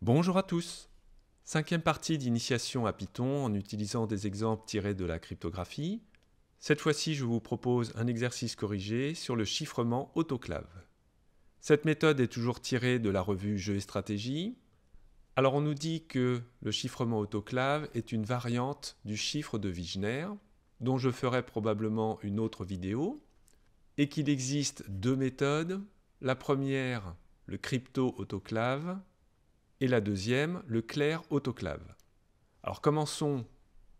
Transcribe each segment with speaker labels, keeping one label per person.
Speaker 1: Bonjour à tous Cinquième partie d'initiation à Python en utilisant des exemples tirés de la cryptographie. Cette fois-ci, je vous propose un exercice corrigé sur le chiffrement autoclave. Cette méthode est toujours tirée de la revue Jeux et stratégie. Alors on nous dit que le chiffrement autoclave est une variante du chiffre de Wigner, dont je ferai probablement une autre vidéo, et qu'il existe deux méthodes. La première, le crypto-autoclave, et la deuxième, le clair autoclave. Alors commençons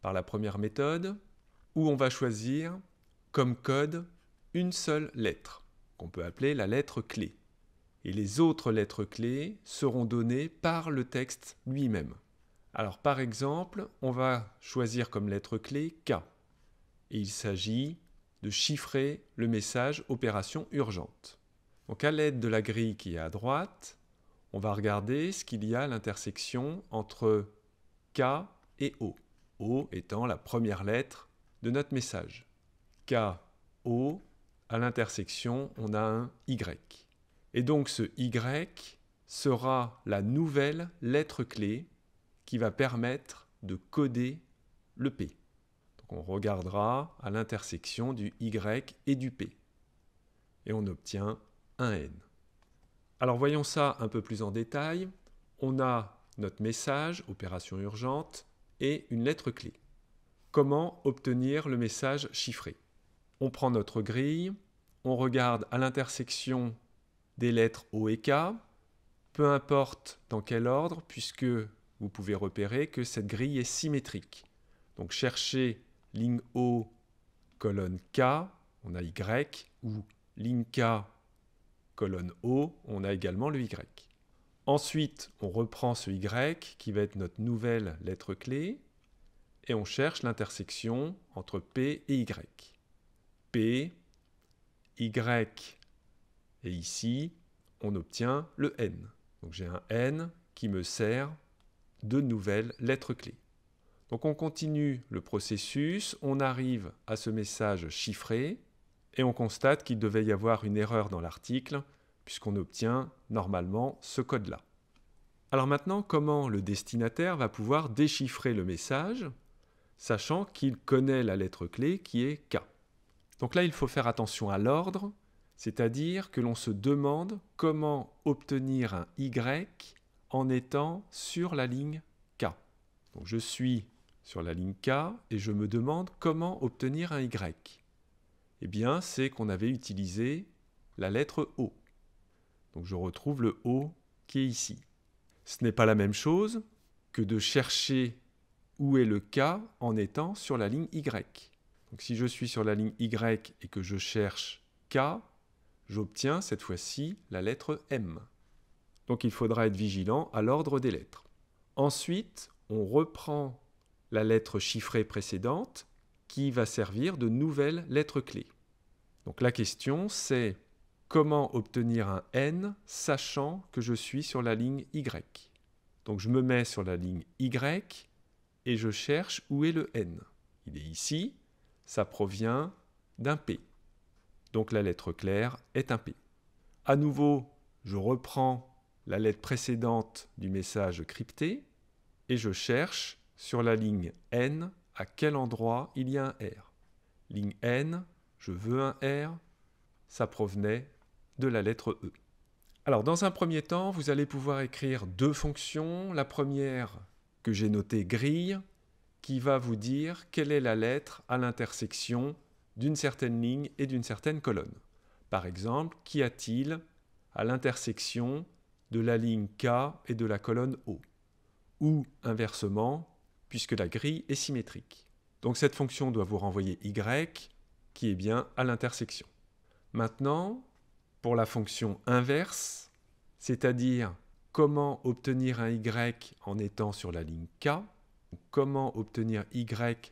Speaker 1: par la première méthode, où on va choisir comme code une seule lettre, qu'on peut appeler la lettre clé. Et les autres lettres clés seront données par le texte lui-même. Alors par exemple, on va choisir comme lettre clé K. Et il s'agit de chiffrer le message opération urgente. Donc à l'aide de la grille qui est à droite, on va regarder ce qu'il y a à l'intersection entre K et O. O étant la première lettre de notre message. K, O, à l'intersection, on a un Y. Et donc ce Y sera la nouvelle lettre clé qui va permettre de coder le P. Donc on regardera à l'intersection du Y et du P. Et on obtient un N. Alors voyons ça un peu plus en détail. On a notre message, opération urgente, et une lettre clé. Comment obtenir le message chiffré? On prend notre grille, on regarde à l'intersection des lettres O et K, peu importe dans quel ordre, puisque vous pouvez repérer que cette grille est symétrique. Donc cherchez ligne O, colonne K, on a Y, ou ligne K, colonne O, on a également le Y. Ensuite, on reprend ce Y qui va être notre nouvelle lettre clé et on cherche l'intersection entre P et Y. P, Y et ici, on obtient le N. Donc j'ai un N qui me sert de nouvelles lettres clés. Donc on continue le processus, on arrive à ce message chiffré et on constate qu'il devait y avoir une erreur dans l'article, puisqu'on obtient normalement ce code-là. Alors maintenant, comment le destinataire va pouvoir déchiffrer le message, sachant qu'il connaît la lettre clé qui est K? Donc là, il faut faire attention à l'ordre, c'est-à-dire que l'on se demande comment obtenir un Y en étant sur la ligne K. Donc je suis sur la ligne K et je me demande comment obtenir un Y eh bien, c'est qu'on avait utilisé la lettre O. Donc je retrouve le O qui est ici. Ce n'est pas la même chose que de chercher où est le K en étant sur la ligne Y. Donc si je suis sur la ligne Y et que je cherche K, j'obtiens cette fois-ci la lettre M. Donc il faudra être vigilant à l'ordre des lettres. Ensuite, on reprend la lettre chiffrée précédente qui va servir de nouvelle lettre clé. Donc la question c'est comment obtenir un n sachant que je suis sur la ligne y. Donc je me mets sur la ligne y et je cherche où est le n. Il est ici, ça provient d'un p. Donc la lettre claire est un p. À nouveau, je reprends la lettre précédente du message crypté et je cherche sur la ligne n à quel endroit il y a un R? Ligne N, je veux un R, ça provenait de la lettre E. Alors dans un premier temps, vous allez pouvoir écrire deux fonctions. La première que j'ai notée grille, qui va vous dire quelle est la lettre à l'intersection d'une certaine ligne et d'une certaine colonne. Par exemple, qu'y a-t-il à l'intersection de la ligne K et de la colonne O? Ou inversement, puisque la grille est symétrique. Donc cette fonction doit vous renvoyer y, qui est bien à l'intersection. Maintenant, pour la fonction inverse, c'est-à-dire comment obtenir un y en étant sur la ligne k, comment obtenir y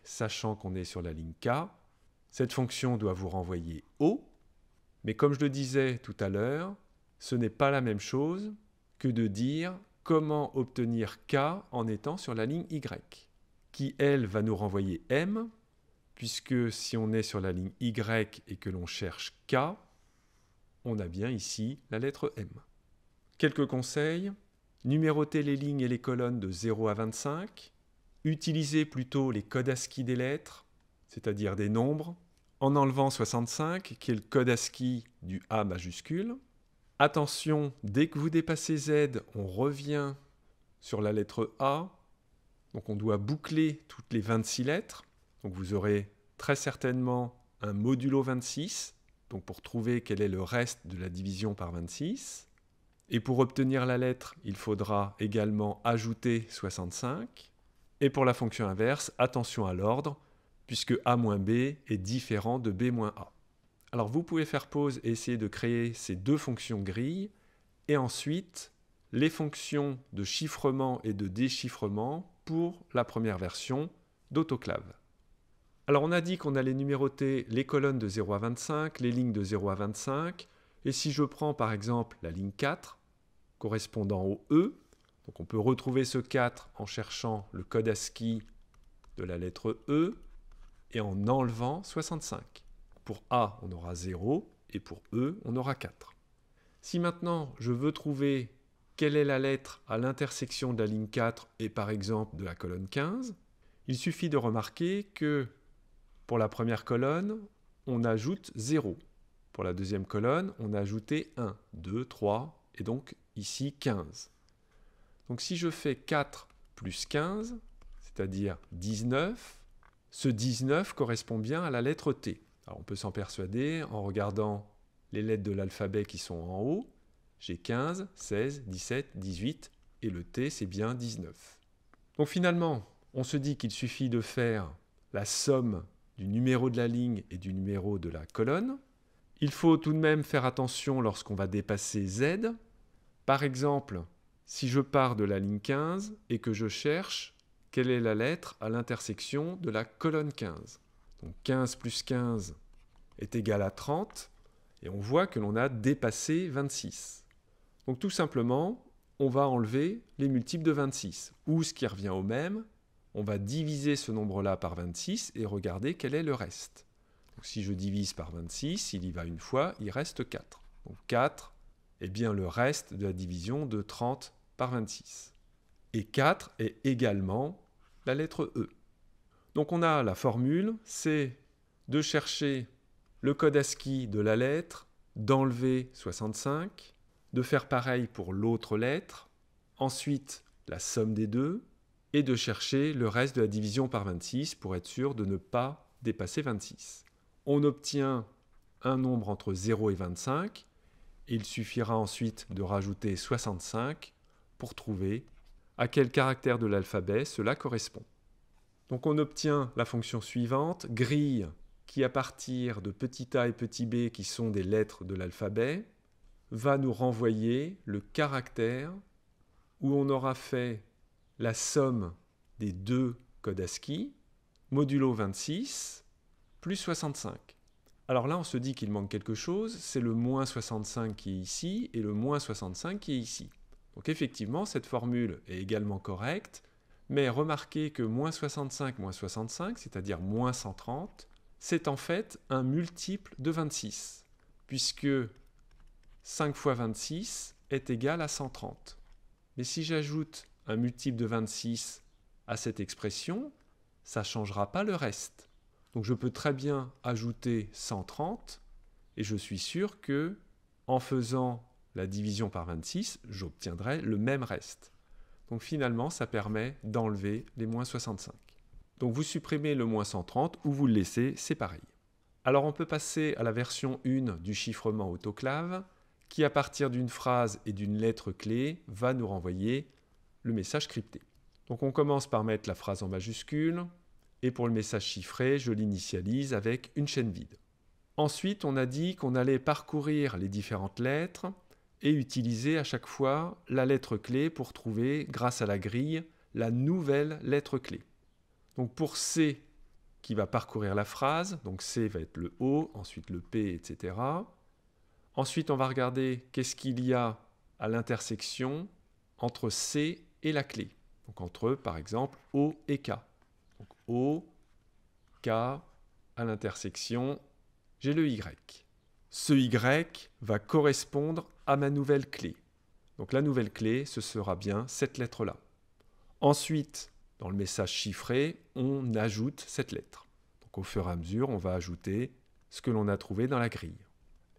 Speaker 1: sachant qu'on est sur la ligne k, cette fonction doit vous renvoyer O, mais comme je le disais tout à l'heure, ce n'est pas la même chose que de dire comment obtenir k en étant sur la ligne y, qui elle va nous renvoyer m, puisque si on est sur la ligne y et que l'on cherche k, on a bien ici la lettre m. Quelques conseils. numéroter les lignes et les colonnes de 0 à 25, utiliser plutôt les codes ASCII des lettres, c'est-à-dire des nombres, en enlevant 65, qui est le code ASCII du A majuscule. Attention, dès que vous dépassez Z, on revient sur la lettre A. Donc on doit boucler toutes les 26 lettres. Donc vous aurez très certainement un modulo 26, donc pour trouver quel est le reste de la division par 26. Et pour obtenir la lettre, il faudra également ajouter 65. Et pour la fonction inverse, attention à l'ordre, puisque A-B est différent de B-A. Alors vous pouvez faire pause et essayer de créer ces deux fonctions grilles, et ensuite les fonctions de chiffrement et de déchiffrement pour la première version d'autoclave. Alors on a dit qu'on allait numéroter les colonnes de 0 à 25, les lignes de 0 à 25, et si je prends par exemple la ligne 4, correspondant au E, donc on peut retrouver ce 4 en cherchant le code ASCII de la lettre E et en enlevant 65. Pour A, on aura 0 et pour E, on aura 4. Si maintenant je veux trouver quelle est la lettre à l'intersection de la ligne 4 et par exemple de la colonne 15, il suffit de remarquer que pour la première colonne, on ajoute 0. Pour la deuxième colonne, on a ajouté 1, 2, 3, et donc ici 15. Donc si je fais 4 plus 15, c'est-à-dire 19, ce 19 correspond bien à la lettre T. on peut s'en persuader en regardant les lettres de l'alphabet qui sont en haut. J'ai 15, 16, 17, 18, et le T c'est bien 19. Donc finalement, on se dit qu'il suffit de faire la somme du numéro de la ligne et du numéro de la colonne. Il faut tout de même faire attention lorsqu'on va dépasser Z. Par exemple, si je pars de la ligne 15 et que je cherche quelle est la lettre à l'intersection de la colonne 15. Donc 15 plus 15 est égal à 30 et on voit que l'on a dépassé 26. Donc tout simplement, on va enlever les multiples de 26, ou ce qui revient au même, on va diviser ce nombre-là par 26 et regarder quel est le reste. si je divise par 26, il y va une fois, il reste 4. Donc 4 est bien le reste de la division de 30 par 26. Et 4 est également la lettre E. Donc on a la formule, c'est de chercher le code ASCII de la lettre, d'enlever 65, de faire pareil pour l'autre lettre, ensuite la somme des deux, et de chercher le reste de la division par 26 pour être sûr de ne pas dépasser 26. On obtient un nombre entre 0 et 25. il suffira ensuite de rajouter 65 pour trouver à quel caractère de l'alphabet cela correspond. Donc on obtient la fonction suivante, grille, qui à partir de petit a et petit b qui sont des lettres de l'alphabet, va nous renvoyer le caractère où on aura fait la somme des deux codes ASCII, modulo 26, plus 65. Alors là, on se dit qu'il manque quelque chose, c'est le moins 65 qui est ici et le moins 65 qui est ici. Donc effectivement, cette formule est également correcte, mais remarquez que moins 65 moins 65, c'est-à-dire moins 130, c'est en fait un multiple de 26, puisque 5 fois 26 est égal à 130. Mais si j'ajoute un multiple de 26 à cette expression, ça ne changera pas le reste. Donc je peux très bien ajouter 130 et je suis sûr que en faisant la division par 26, j'obtiendrai le même reste. Donc finalement, ça permet d'enlever les moins 65. Donc vous supprimez le moins 130 ou vous le laissez, c'est pareil. Alors on peut passer à la version 1 du chiffrement autoclave qui à partir d'une phrase et d'une lettre clé va nous renvoyer le message crypté. Donc on commence par mettre la phrase en majuscule, et pour le message chiffré, je l'initialise avec une chaîne vide. Ensuite, on a dit qu'on allait parcourir les différentes lettres et utiliser à chaque fois la lettre clé pour trouver, grâce à la grille, la nouvelle lettre clé. Donc pour C qui va parcourir la phrase, donc C va être le O, ensuite le P, etc. Ensuite, on va regarder qu'est-ce qu'il y a à l'intersection entre C et la clé. Donc entre, par exemple, O et K. Donc O, K, à l'intersection, j'ai le Y. Ce Y va correspondre à ma nouvelle clé. Donc la nouvelle clé, ce sera bien cette lettre-là. Ensuite, dans le message chiffré, on ajoute cette lettre. Donc au fur et à mesure, on va ajouter ce que l'on a trouvé dans la grille.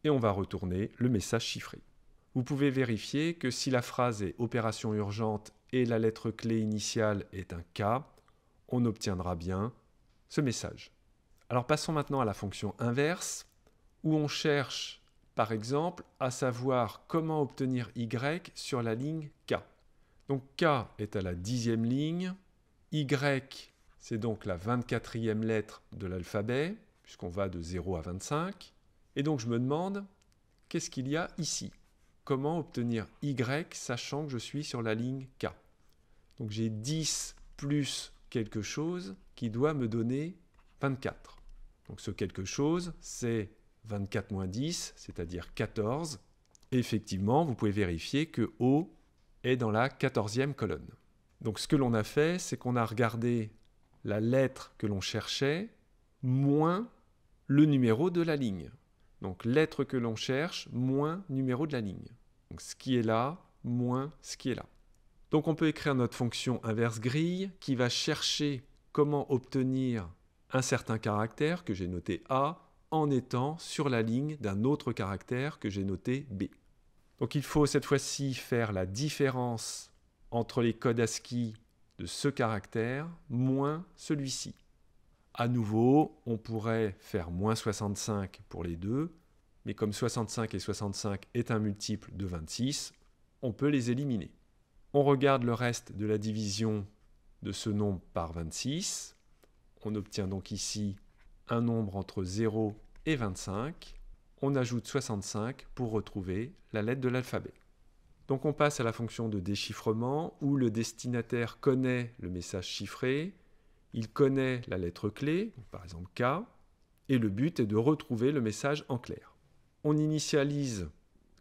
Speaker 1: Et on va retourner le message chiffré. Vous pouvez vérifier que si la phrase est opération urgente et la lettre clé initiale est un K, on obtiendra bien ce message. Alors passons maintenant à la fonction inverse, où on cherche par exemple à savoir comment obtenir Y sur la ligne K. Donc K est à la dixième ligne, Y c'est donc la 24e lettre de l'alphabet, puisqu'on va de 0 à 25. Et donc je me demande, qu'est-ce qu'il y a ici? Comment obtenir Y sachant que je suis sur la ligne K? Donc j'ai 10 plus quelque chose qui doit me donner 24. Donc ce quelque chose, c'est 24 moins 10, c'est-à-dire 14. Et effectivement, vous pouvez vérifier que O est dans la 14e colonne. Donc ce que l'on a fait, c'est qu'on a regardé la lettre que l'on cherchait moins le numéro de la ligne. Donc lettre que l'on cherche moins numéro de la ligne. Donc ce qui est là moins ce qui est là. Donc on peut écrire notre fonction inverse grille qui va chercher comment obtenir un certain caractère que j'ai noté A en étant sur la ligne d'un autre caractère que j'ai noté B. Donc il faut cette fois-ci faire la différence entre les codes ASCII de ce caractère moins celui-ci. À nouveau, on pourrait faire moins 65 pour les deux, mais comme 65 et 65 est un multiple de 26, on peut les éliminer. On regarde le reste de la division de ce nombre par 26. On obtient donc ici un nombre entre 0 et 25. On ajoute 65 pour retrouver la lettre de l'alphabet. Donc on passe à la fonction de déchiffrement où le destinataire connaît le message chiffré, il connaît la lettre clé, par exemple K, et le but est de retrouver le message en clair. On initialise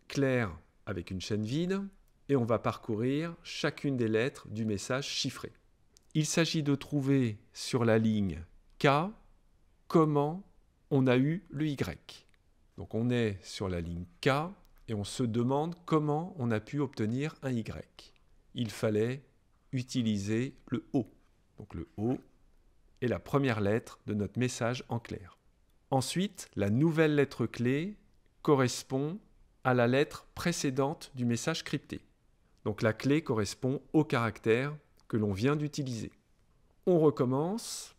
Speaker 1: clair avec une chaîne vide et on va parcourir chacune des lettres du message chiffré. Il s'agit de trouver sur la ligne K comment on a eu le Y. Donc on est sur la ligne K et on se demande comment on a pu obtenir un Y. Il fallait utiliser le O. Donc le O est la première lettre de notre message en clair. Ensuite, la nouvelle lettre clé correspond à la lettre précédente du message crypté. Donc la clé correspond au caractère que l'on vient d'utiliser. On recommence.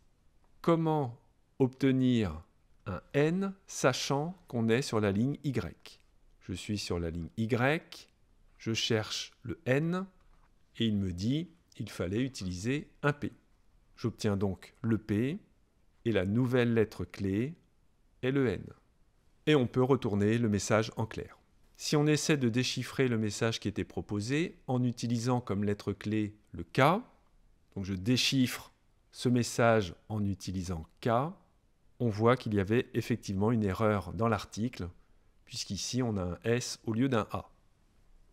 Speaker 1: Comment obtenir un n sachant qu'on est sur la ligne y? Je suis sur la ligne y, je cherche le n et il me dit il fallait utiliser un p. J'obtiens donc le p et la nouvelle lettre clé est le n. Et on peut retourner le message en clair. Si on essaie de déchiffrer le message qui était proposé en utilisant comme lettre clé le K, donc je déchiffre ce message en utilisant K, on voit qu'il y avait effectivement une erreur dans l'article, puisqu'ici on a un S au lieu d'un A.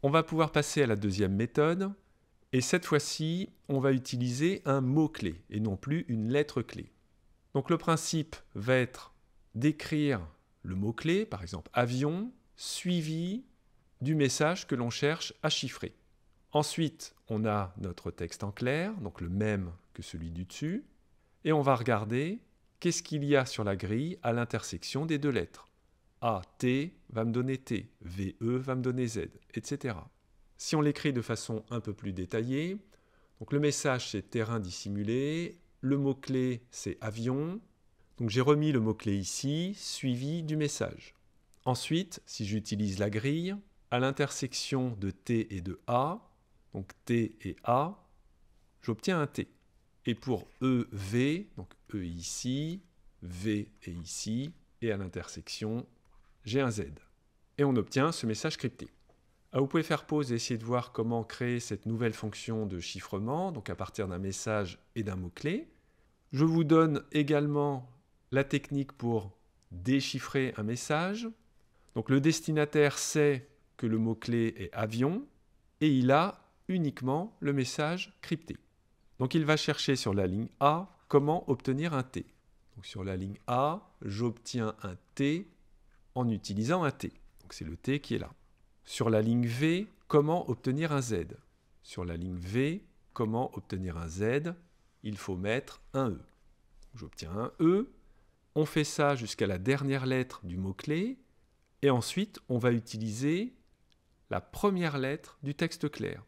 Speaker 1: On va pouvoir passer à la deuxième méthode, et cette fois-ci, on va utiliser un mot-clé et non plus une lettre clé. Donc le principe va être d'écrire le mot-clé, par exemple avion, suivi du message que l'on cherche à chiffrer. Ensuite, on a notre texte en clair, donc le même que celui du dessus, et on va regarder qu'est-ce qu'il y a sur la grille à l'intersection des deux lettres. A, T va me donner T, V, E va me donner Z, etc. Si on l'écrit de façon un peu plus détaillée, donc le message c'est terrain dissimulé, le mot-clé c'est avion, donc j'ai remis le mot-clé ici, suivi du message. Ensuite, si j'utilise la grille, à l'intersection de T et de A, donc T et A, j'obtiens un T. Et pour E, V, donc E ici, V est ici, et à l'intersection, j'ai un Z. Et on obtient ce message crypté. Ah, vous pouvez faire pause et essayer de voir comment créer cette nouvelle fonction de chiffrement, donc à partir d'un message et d'un mot-clé. Je vous donne également la technique pour déchiffrer un message. Donc le destinataire sait que le mot-clé est avion et il a uniquement le message crypté. Donc il va chercher sur la ligne A comment obtenir un T. Donc sur la ligne A, j'obtiens un T en utilisant un T. Donc c'est le T qui est là. Sur la ligne V, comment obtenir un Z? Sur la ligne V, comment obtenir un Z? Il faut mettre un E. J'obtiens un E. On fait ça jusqu'à la dernière lettre du mot-clé. Et ensuite, on va utiliser la première lettre du texte clair.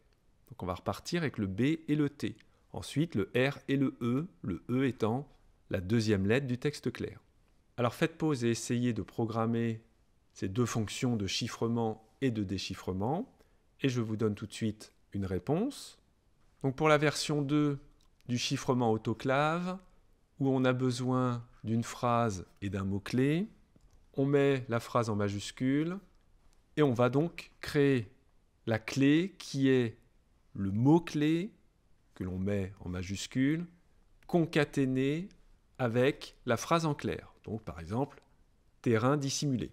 Speaker 1: Donc on va repartir avec le B et le T. Ensuite, le R et le E, le E étant la deuxième lettre du texte clair. Alors faites pause et essayez de programmer ces deux fonctions de chiffrement et de déchiffrement. Et je vous donne tout de suite une réponse. Donc pour la version 2 du chiffrement autoclave, où on a besoin d'une phrase et d'un mot-clé, on met la phrase en majuscule et on va donc créer la clé qui est le mot-clé que l'on met en majuscule concaténé avec la phrase en clair. Donc par exemple, terrain dissimulé.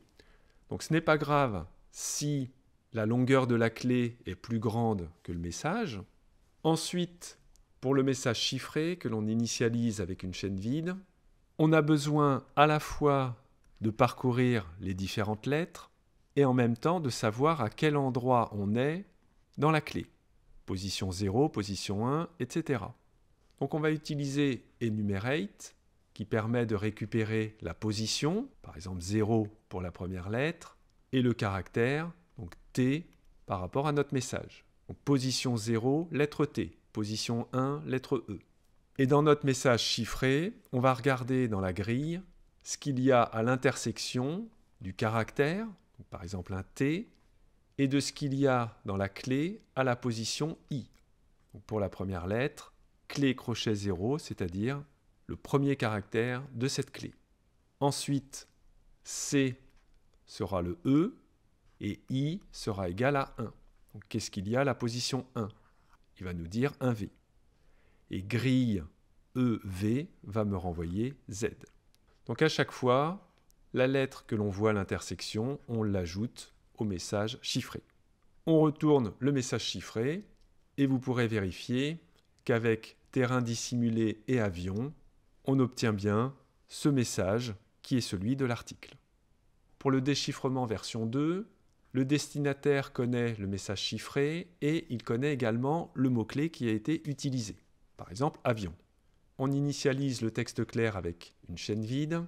Speaker 1: Donc ce n'est pas grave si la longueur de la clé est plus grande que le message. Ensuite, pour le message chiffré que l'on initialise avec une chaîne vide, on a besoin à la fois de parcourir les différentes lettres et en même temps de savoir à quel endroit on est dans la clé. Position 0, position 1, etc. Donc on va utiliser enumerate qui permet de récupérer la position, par exemple 0 pour la première lettre, et le caractère, donc T, par rapport à notre message. Donc position 0, lettre T. Position 1, lettre E. Et dans notre message chiffré, on va regarder dans la grille ce qu'il y a à l'intersection du caractère, par exemple un T, et de ce qu'il y a dans la clé à la position I. pour la première lettre, clé crochet 0, c'est-à-dire le premier caractère de cette clé. Ensuite, C sera le E et I sera égal à 1. Donc qu'est-ce qu'il y a à la position 1 Il va nous dire 1V. Et grille EV va me renvoyer Z. Donc à chaque fois, la lettre que l'on voit à l'intersection, on l'ajoute au message chiffré. On retourne le message chiffré et vous pourrez vérifier qu'avec terrain dissimulé et avion, on obtient bien ce message qui est celui de l'article. Pour le déchiffrement version 2, le destinataire connaît le message chiffré et il connaît également le mot-clé qui a été utilisé. Par exemple, avion. On initialise le texte clair avec une chaîne vide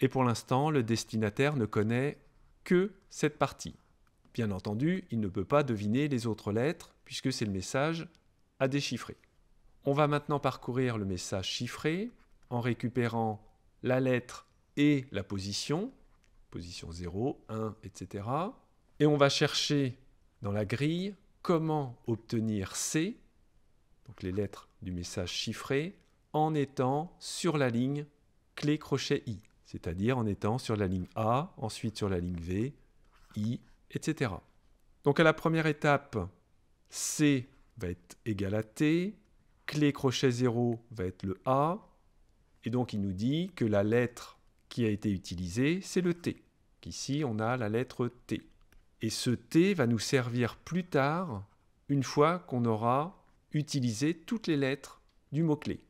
Speaker 1: et pour l'instant, le destinataire ne connaît que cette partie. Bien entendu, il ne peut pas deviner les autres lettres puisque c'est le message à déchiffrer. On va maintenant parcourir le message chiffré en récupérant la lettre et la position, position 0, 1, etc. Et on va chercher dans la grille comment obtenir C, donc les lettres du message chiffré, en étant sur la ligne clé crochet I, c'est-à-dire en étant sur la ligne A, ensuite sur la ligne V, I, etc. Donc à la première étape, C va être égal à T, clé crochet 0 va être le A, et donc il nous dit que la lettre qui a été utilisée, c'est le T. Ici, on a la lettre T. Et ce T va nous servir plus tard, une fois qu'on aura utilisé toutes les lettres du mot-clé.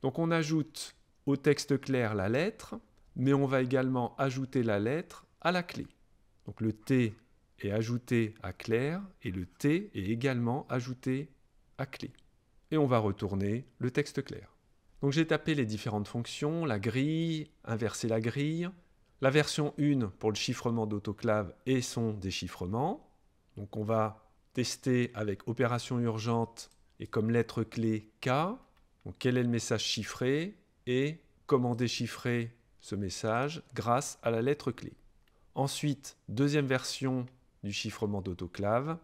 Speaker 1: Donc on ajoute au texte clair la lettre, mais on va également ajouter la lettre à la clé. Donc le T est ajouté à clair et le T est également ajouté à clé. Et on va retourner le texte clair. Donc j'ai tapé les différentes fonctions, la grille, inverser la grille, la version 1 pour le chiffrement d'autoclave et son déchiffrement. Donc on va tester avec opération urgente et comme lettre clé K, donc quel est le message chiffré et comment déchiffrer ce message grâce à la lettre clé. Ensuite, deuxième version du chiffrement d'autoclave,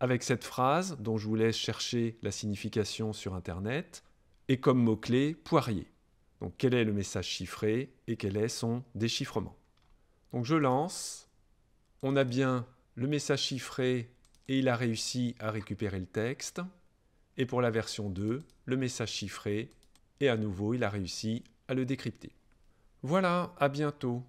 Speaker 1: avec cette phrase dont je vous laisse chercher la signification sur Internet, et comme mot-clé poirier. Donc quel est le message chiffré et quel est son déchiffrement? Donc je lance, on a bien le message chiffré et il a réussi à récupérer le texte. Et pour la version 2, le message chiffré et à nouveau il a réussi à le décrypter. Voilà, à bientôt.